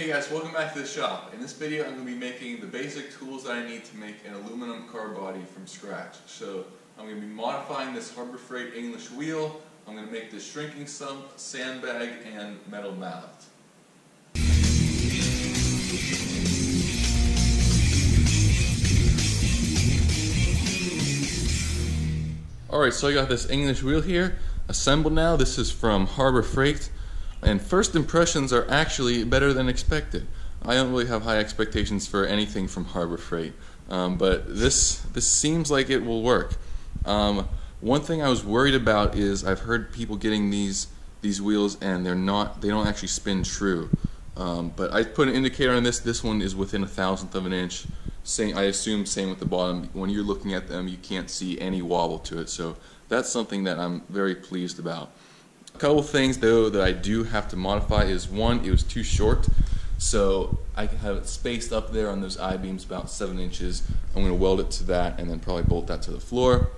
Hey guys, welcome back to the shop. In this video I'm going to be making the basic tools that I need to make an aluminum car body from scratch. So I'm going to be modifying this Harbor Freight English wheel, I'm going to make this shrinking stump, sandbag, and metal mallet. Alright, so I got this English wheel here, assembled now. This is from Harbor Freight. And first impressions are actually better than expected. I don't really have high expectations for anything from Harbor Freight, um, but this this seems like it will work. Um, one thing I was worried about is I've heard people getting these these wheels and they're not they don't actually spin true. Um, but I put an indicator on this. This one is within a thousandth of an inch. Same, I assume same with the bottom. When you're looking at them, you can't see any wobble to it. So that's something that I'm very pleased about. Couple things though that I do have to modify is one, it was too short. So I can have it spaced up there on those I-beams about seven inches. I'm gonna weld it to that and then probably bolt that to the floor.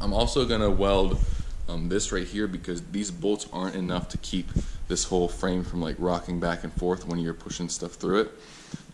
I'm also gonna weld um, this right here because these bolts aren't enough to keep this whole frame from like rocking back and forth when you're pushing stuff through it.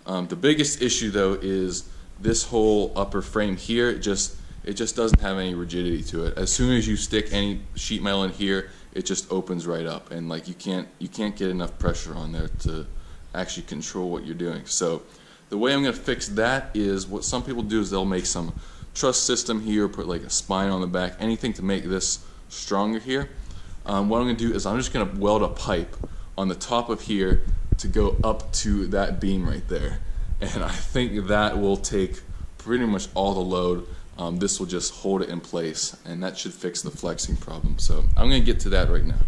Um, the biggest issue though is this whole upper frame here, it just, it just doesn't have any rigidity to it. As soon as you stick any sheet metal in here, it just opens right up. And like you can't you can't get enough pressure on there to actually control what you're doing. So the way I'm going to fix that is what some people do is they'll make some truss system here put like a spine on the back anything to make this stronger here. Um, what I'm going to do is I'm just going to weld a pipe on the top of here to go up to that beam right there. And I think that will take pretty much all the load um, this will just hold it in place and that should fix the flexing problem. So I'm going to get to that right now.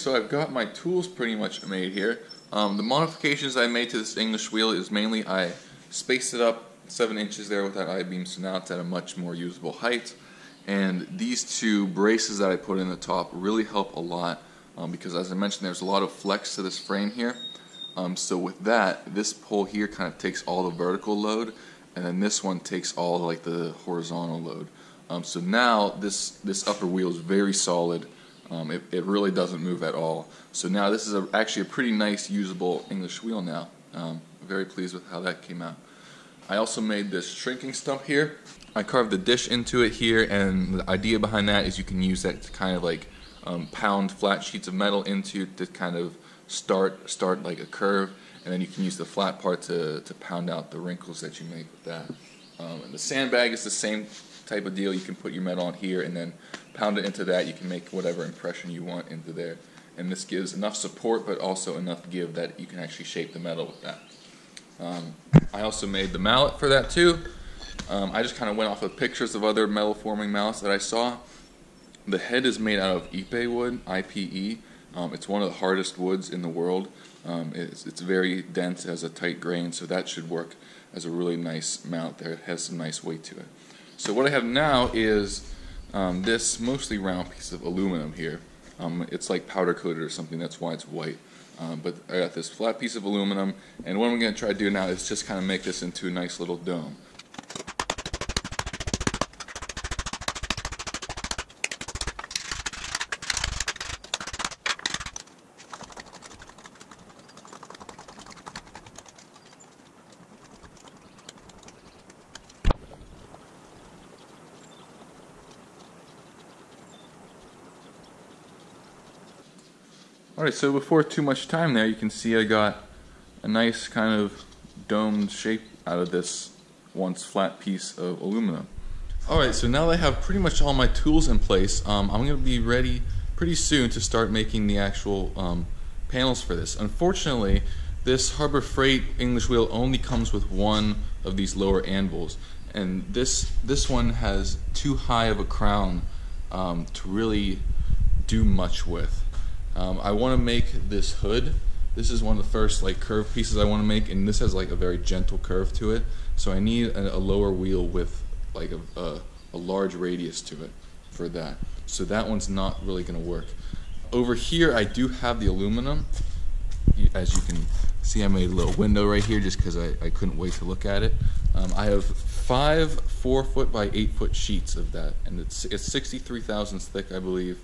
So I've got my tools pretty much made here. Um, the modifications I made to this English wheel is mainly I spaced it up 7 inches there with that I-beam so now it's at a much more usable height. And these two braces that I put in the top really help a lot um, because as I mentioned there's a lot of flex to this frame here. Um, so with that, this pole here kind of takes all the vertical load and then this one takes all like the horizontal load. Um, so now this, this upper wheel is very solid um, it, it, really doesn't move at all. So now this is a, actually a pretty nice usable English wheel now. Um, very pleased with how that came out. I also made this shrinking stump here. I carved the dish into it here and the idea behind that is you can use that to kind of like um, pound flat sheets of metal into to kind of start start like a curve and then you can use the flat part to, to pound out the wrinkles that you make with that. Um, and the sandbag is the same type of deal. You can put your metal on here and then pound it into that. You can make whatever impression you want into there. And this gives enough support but also enough give that you can actually shape the metal with that. Um, I also made the mallet for that too. Um, I just kind of went off of pictures of other metal forming mallets that I saw. The head is made out of Ipe wood, IPE. Um, it's one of the hardest woods in the world. Um, it's, it's, very dense, has a tight grain, so that should work as a really nice mount there. It has some nice weight to it. So what I have now is um, this mostly round piece of aluminum here. Um, it's like powder coated or something, that's why it's white. Um, but I got this flat piece of aluminum, and what I'm going to try to do now is just kind of make this into a nice little dome. Alright, so before too much time there, you can see I got a nice kind of domed shape out of this once flat piece of aluminum. Alright, so now that I have pretty much all my tools in place, um, I'm going to be ready pretty soon to start making the actual um, panels for this. Unfortunately, this Harbor Freight English wheel only comes with one of these lower anvils, and this this one has too high of a crown um, to really do much with. Um, I want to make this hood. This is one of the first like curved pieces I want to make, and this has like a very gentle curve to it. So I need a, a lower wheel with like a, a, a large radius to it for that. So that one's not really going to work. Over here, I do have the aluminum. As you can see, I made a little window right here just because I, I couldn't wait to look at it. Um, I have five four foot by eight foot sheets of that, and it's it's 63 thousandths thick, I believe.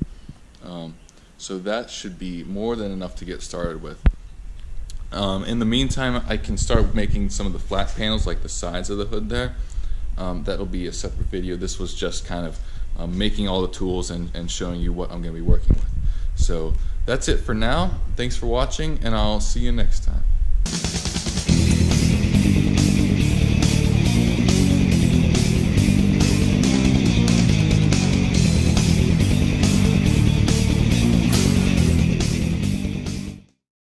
Um, so that should be more than enough to get started with. Um, in the meantime, I can start making some of the flat panels like the sides of the hood there. Um, that'll be a separate video. This was just kind of um, making all the tools and, and showing you what I'm going to be working with. So that's it for now. Thanks for watching, and I'll see you next time.